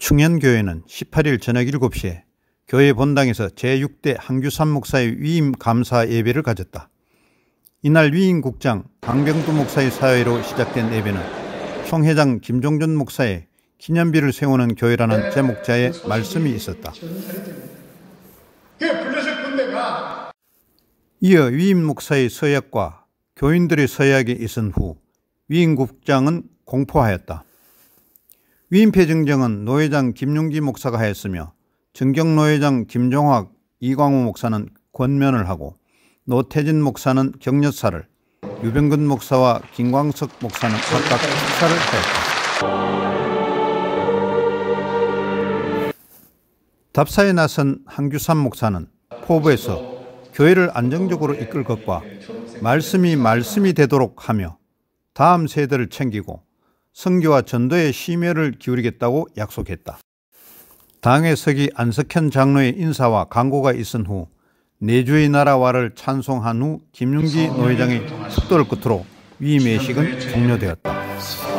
충현교회는 18일 저녁 7시에 교회 본당에서 제6대 한규삼 목사의 위임 감사 예배를 가졌다. 이날 위임 국장 강병두 목사의 사회로 시작된 예배는 총회장 김종준 목사의 기념비를 세우는 교회라는 제목자의 말씀이 있었다. 이어 위임 목사의 서약과 교인들의 서약이 있은 후 위임 국장은 공포하였다. 위임패 증정은 노회장 김용기 목사가 하였으며 정경 노회장 김종학 이광호 목사는 권면을 하고 노태진 목사는 격려사를 유병근 목사와 김광석 목사는 각각 축사를 하였다. 답사에 나선 한규삼 목사는 포부에서 교회를 안정적으로 이끌 것과 말씀이 말씀이 되도록 하며 다음 세대를 챙기고 선교와 전도에 심혈을 기울이겠다고 약속했다. 당의 서기 안석현 장로의 인사와 강고가 있은 후 내주의 나라와를 찬송한 후 김윤기 노회장의 숙도를 끝으로 위임의식은 종료되었다.